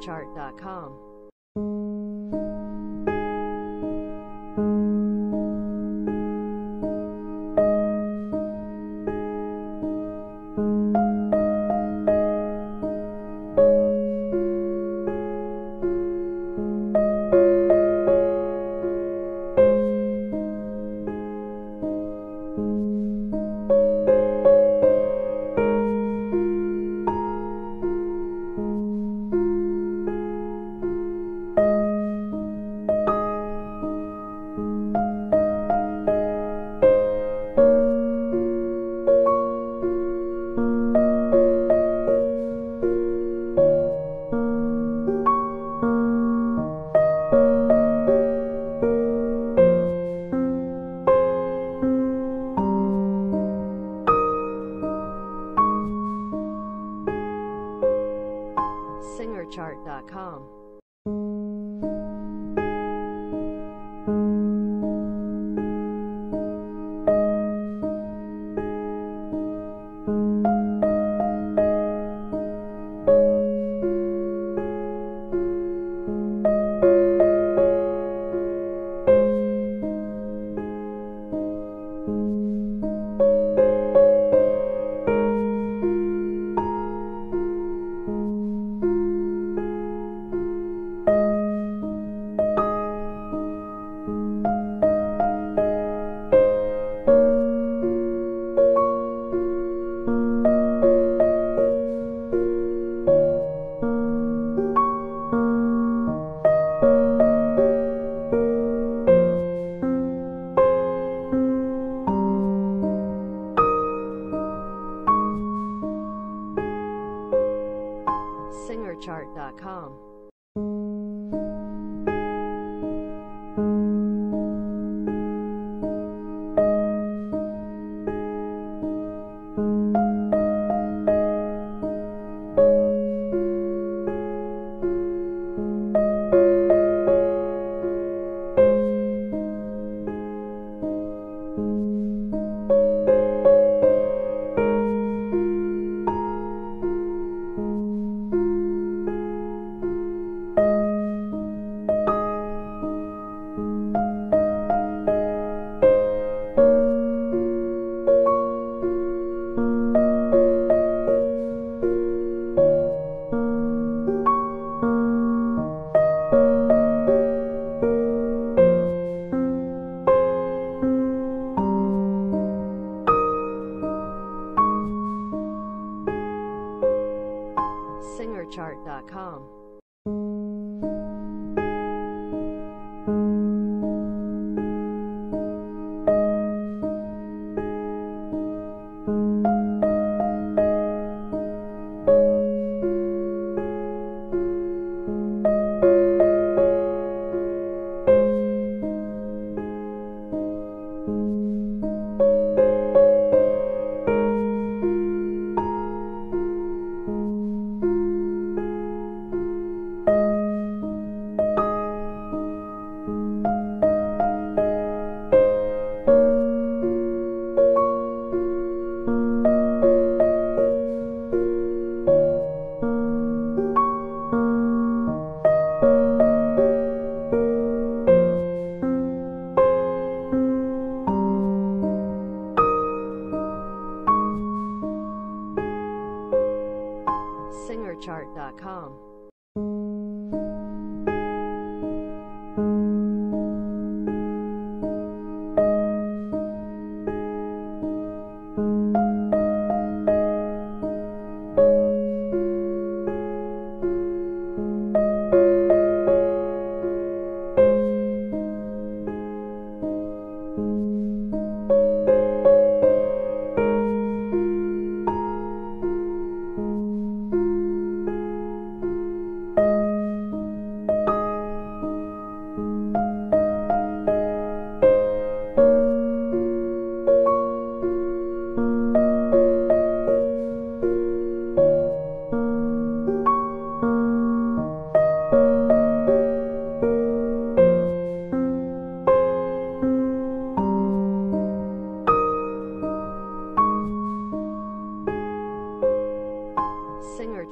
chart.com. Chart.com.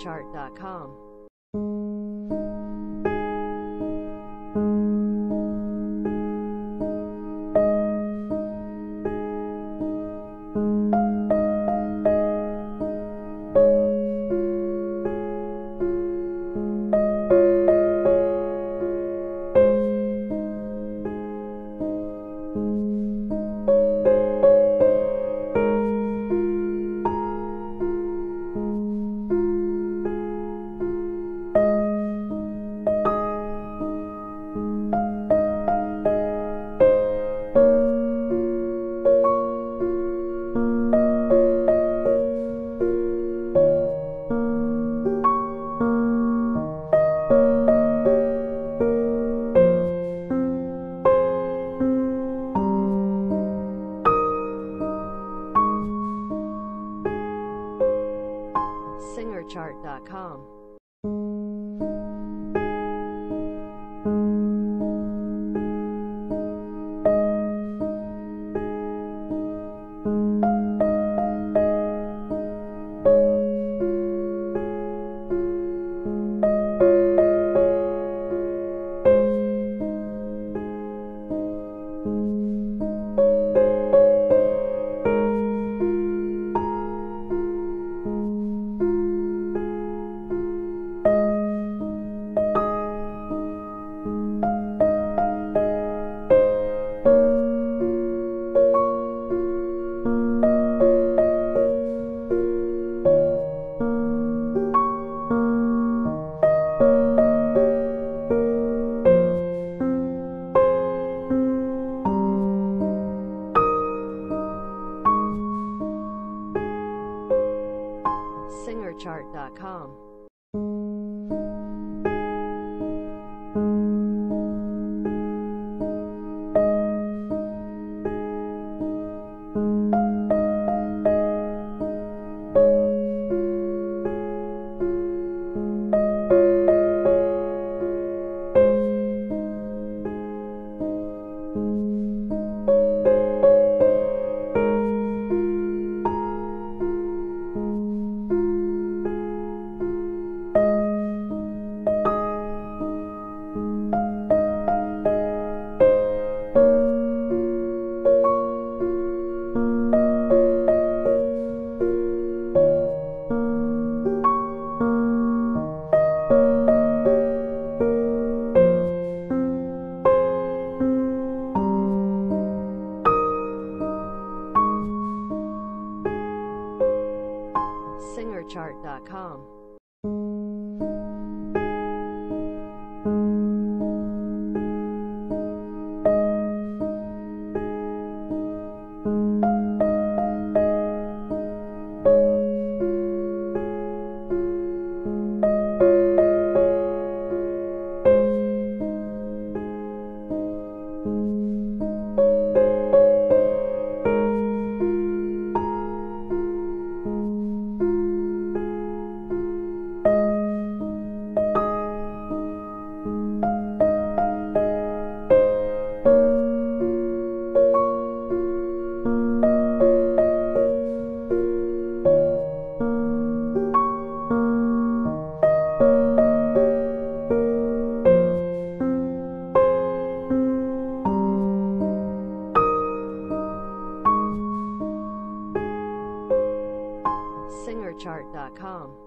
Chart.com. chart.com. chart.com.